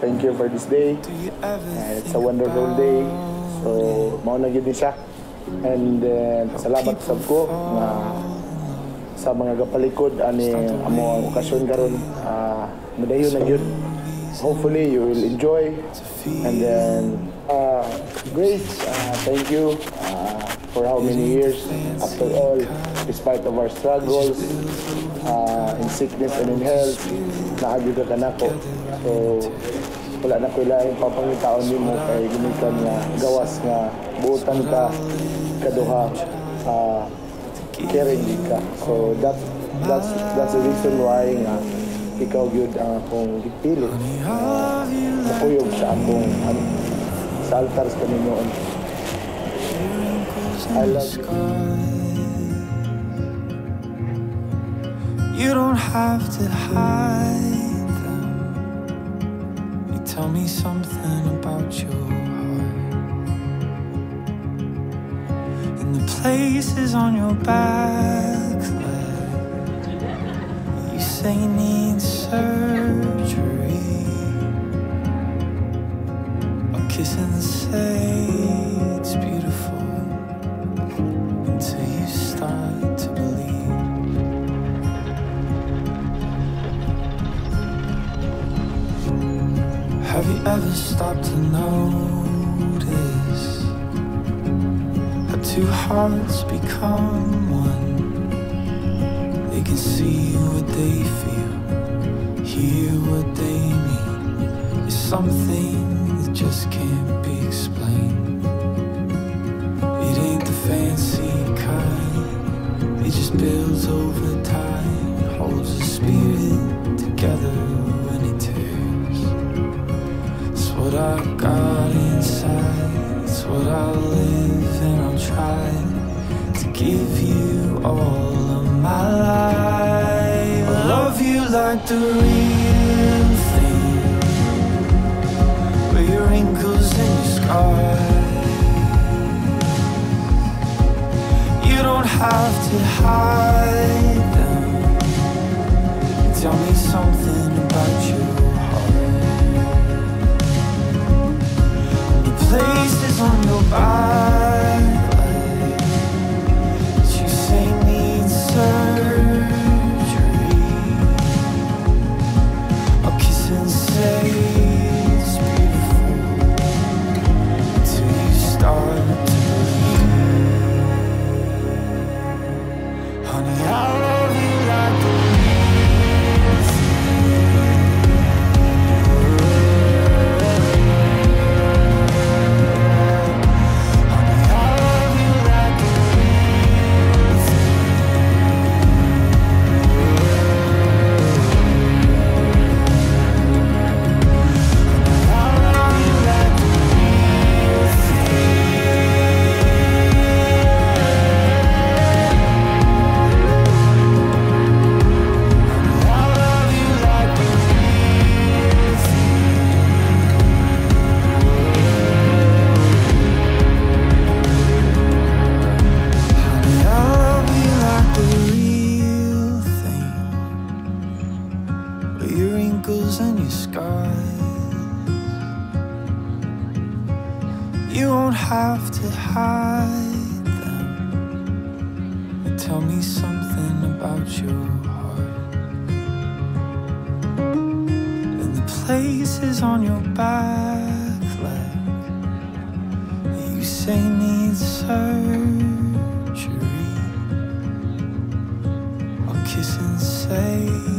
thank you for this day. And it's a wonderful day. So, mao na gyud ni siya. And then, salamat sab ko nga sa mga gapalikod ani amo ang okasyon karon uh, madayon na gyud. Hopefully you will enjoy. And then uh, Grace, uh, thank you uh, for how many years after all despite of our struggles uh, in sickness and in health naagyo ka kanako. So wala na ko ilaing papangitaon nimo kay ginikan nga gawas nga buotan ka kaduha uh, caring gid ka. So that that's that's the reason why nga ikaw gyud ang akong gipilit. Uh, Nakuyog sa akong ano, sa altar sa Panginoon. I love you. You don't have to hide them. You tell me something about your heart. And the places on your back leg, you say need surgery. I'll kiss and say it's beautiful Have you ever stopped to notice how two hearts become one? They can see what they feel, hear what they mean. It's something that just can't be explained. It ain't the fancy kind, it just builds over time, give you all of my life. I love you like the real thing. With your wrinkles and your scars. You don't have to hide You won't have to hide them. Tell me something about your heart. And the places on your back leg you say needs surgery. I'll kiss and say